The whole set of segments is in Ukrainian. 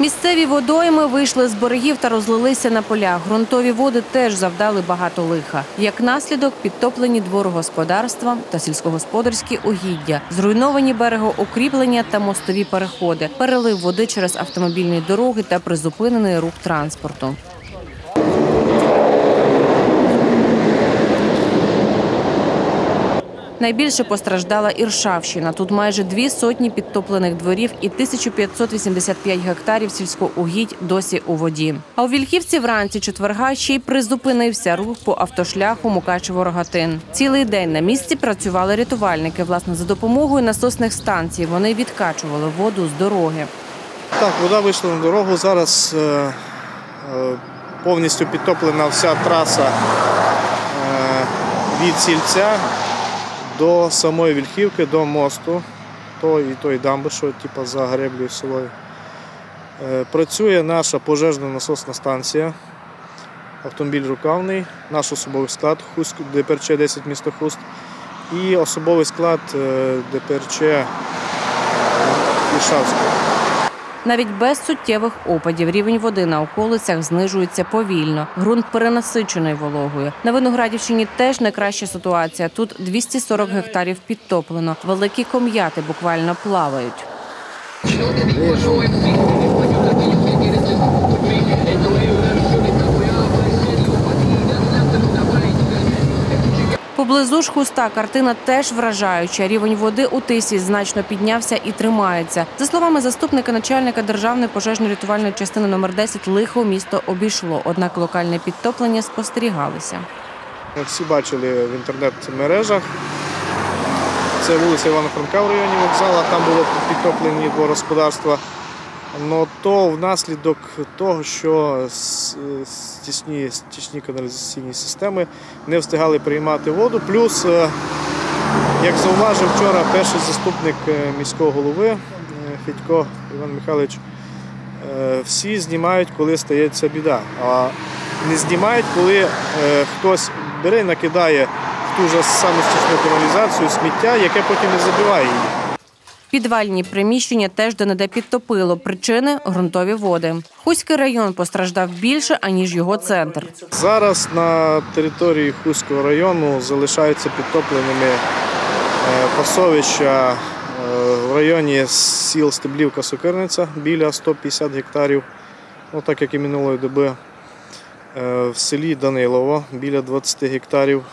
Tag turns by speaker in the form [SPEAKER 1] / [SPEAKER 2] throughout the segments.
[SPEAKER 1] Місцеві водойми вийшли з берегів та розлилися на поля. Грунтові води теж завдали багато лиха. Як наслідок, підтоплені дворогосподарства та сільськогосподарські угіддя, зруйновані берегоукріплення та мостові переходи, перелив води через автомобільні дороги та призупинений рух транспорту. Найбільше постраждала Іршавщина. Тут майже дві сотні підтоплених дворів і 1585 гектарів сільськоугідь досі у воді. А у Вільхівці вранці четверга ще й призупинився рух по автошляху Мукачево-Рогатин. Цілий день на місці працювали рятувальники. Власне, за допомогою насосних станцій вони відкачували воду з дороги.
[SPEAKER 2] Так, вода вийшла на дорогу. Зараз е, е, повністю підтоплена вся траса е, від сільця до самої Вільхівки, до мосту, той і той дамби, що типу, за греблею селою. Е, працює наша пожежна насосна станція. Автомобіль рукавний, наш особовий склад Хуськ, ДПРЧ 10 місто Хуст і особовий склад е, ДПРЧ Ішавського.
[SPEAKER 1] Навіть без суттєвих опадів рівень води на околицях знижується повільно. Грунт перенасичений вологою. На Виноградівщині теж не краща ситуація. Тут 240 гектарів підтоплено. Великі ком'яти буквально плавають. Поблизу ж хуста картина теж вражаюча. Рівень води у тисі значно піднявся і тримається. За словами заступника начальника державної пожежно-рятувальної частини номер 10 лихо місто обійшло. Однак локальне підтоплення спостерігалися.
[SPEAKER 2] Ми всі бачили в інтернет-мережах. Це вулиця Івана Франка в районі вокзала, там було підтоплені господарства. Но то внаслідок того, що с- стічні, стічні каналізаційні системи не встигали приймати воду. Плюс, е, як зауважив вчора перший заступник е, міського голови е, Федько Іван Михайлович, всі знімають, коли стається біда. А не знімають, коли хтось бере накидає в ту ж саму стічну каналізацію сміття, яке потім не забиває її.
[SPEAKER 1] Підвальні приміщення теж де-не-де підтопило. Причини ґрунтові води. Хуський район постраждав більше аніж його центр.
[SPEAKER 2] Зараз на території Хуського району залишаються підтопленими е, пасовища е, в районі сіл Стеблівка Сокирниця біля 150 гектарів, ну так як і минулої доби. Е, В селі Данилово біля 20 гектарів.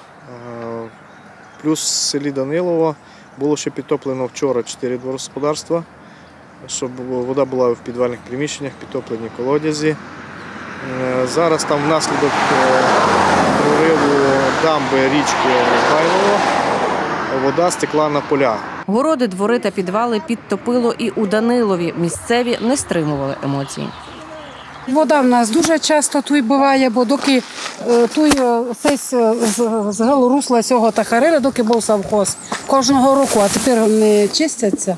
[SPEAKER 2] Плюс в селі Данилово було ще підтоплено вчора 4 дворогосподарства, щоб вода була в підвальних приміщеннях, підтоплені колодязі. Е, Зараз там внаслідок е, прориву дамби річки Гайлово вода стекла на поля.
[SPEAKER 1] Городи, двори та підвали підтопило і у Данилові. Місцеві не стримували емоцій.
[SPEAKER 3] Вода в нас дуже часто тут буває, бо доки е, тут е, з, з русла цього Тахарира, доки був совхоз кожного року, а тепер не чистяться.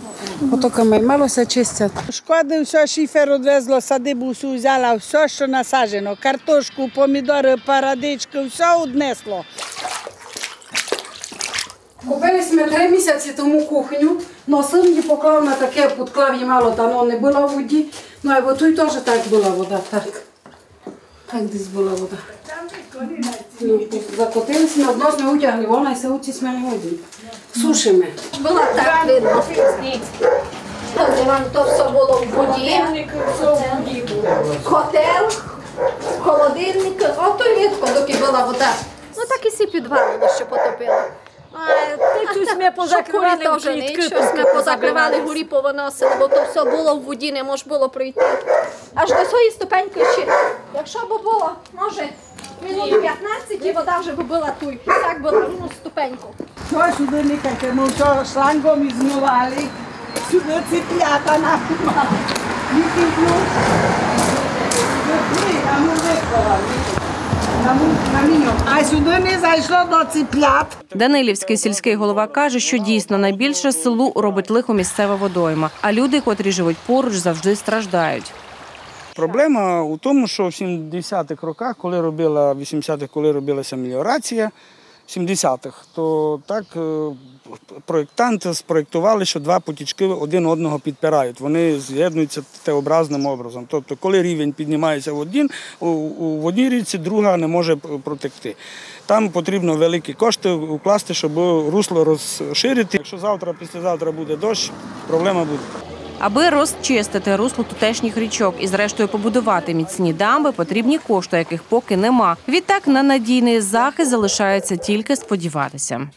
[SPEAKER 3] Потоками малося чистять.
[SPEAKER 4] Шкоди, все шифер одвезло, садибу всю взяла, все, що насаджено. Картошку, помідори, парадички, все однесло.
[SPEAKER 3] Купили ми три місяці тому кухню, но син її поклав на таке, підклав її мало, там ну, не було в воді. Ну, а тут теж так була вода, так. Так десь була вода. Ну, закотилися, на дно ми утягли, вона і се уці сме не годі. Сушимо.
[SPEAKER 5] Була так видно. То все було в воді. Котел, холодильник. Ото й рідко, доки була вода. Ну так і всі підвали, що потопило.
[SPEAKER 6] Тут ми позакривали клітки,
[SPEAKER 5] нічого, ми позакривали, горі повиносили, бо то все було в воді, не можна було пройти. Аж до своєї ступеньки ще. Якщо б було, може, минут 15, і вода вже б була тут. Так було, ну, ступеньку.
[SPEAKER 4] То сюди не кайте, ми вчора шлангом ізмивали, сюди циплята нахума. Ніки плюс. А ми виклали. А сюди не зайшло до циплят.
[SPEAKER 1] Данилівський сільський голова каже, що дійсно найбільше селу робить лихо місцева водойма, а люди, котрі живуть поруч, завжди страждають.
[SPEAKER 7] Проблема у тому, що в 70-х роках, коли робила 80-х, коли робилася меліорація, 70-х, то так е, проєктанти спроєктували, що два потічки один одного підпирають. Вони з'єднуються Т-образним образом. Тобто, коли рівень піднімається в один, в одній річці друга не може протекти. Там потрібно великі кошти укласти, щоб русло розширити. Якщо завтра, післязавтра буде дощ, проблема буде.
[SPEAKER 1] Аби розчистити русло тутешніх річок і, зрештою, побудувати міцні дамби, потрібні кошти, яких поки нема. Відтак на надійний захист залишається тільки сподіватися.